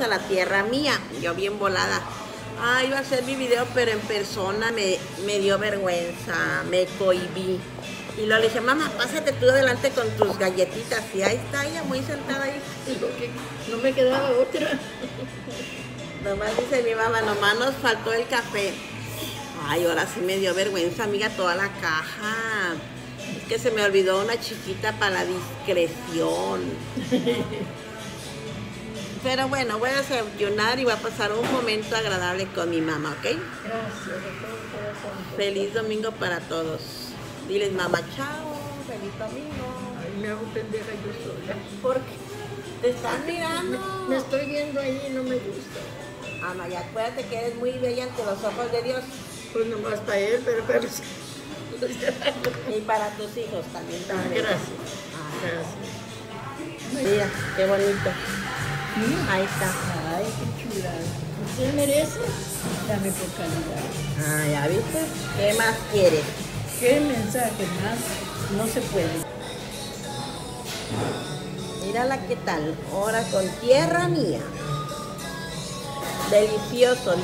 a la tierra mía, yo bien volada. Ah, iba a hacer mi video, pero en persona me, me dio vergüenza, me cohibí. Y luego le dije, mamá, pásate tú adelante con tus galletitas. Y ahí está ella, muy sentada ahí. Digo que no me quedaba otra. Nomás dice mi mamá, nomás nos faltó el café. Ay, ahora sí me dio vergüenza, amiga, toda la caja. Es que se me olvidó una chiquita para la discreción. Pero bueno, voy a desayunar y voy a pasar un momento agradable con mi mamá, ¿ok? Gracias, corazón. Feliz domingo para todos. Diles mamá, chao, feliz domingo. Ay, me hago pendeja yo sola. ¿Por qué? Te están mirando. Me estoy viendo ahí y no me gusta. Ama, y acuérdate que eres muy bella ante los ojos de Dios Pues nomás para él, pero para los y para tus hijos también. Ah, también. gracias. Ah, Gracias. Mira, qué bonito. Ahí está. Ay, qué chula. ¿Usted merece? Dame por calidad. Ah, ya viste. ¿Qué más quieres? ¿Qué mensaje más? No se puede. Mírala qué tal. Ahora con tierra mía. Delicioso.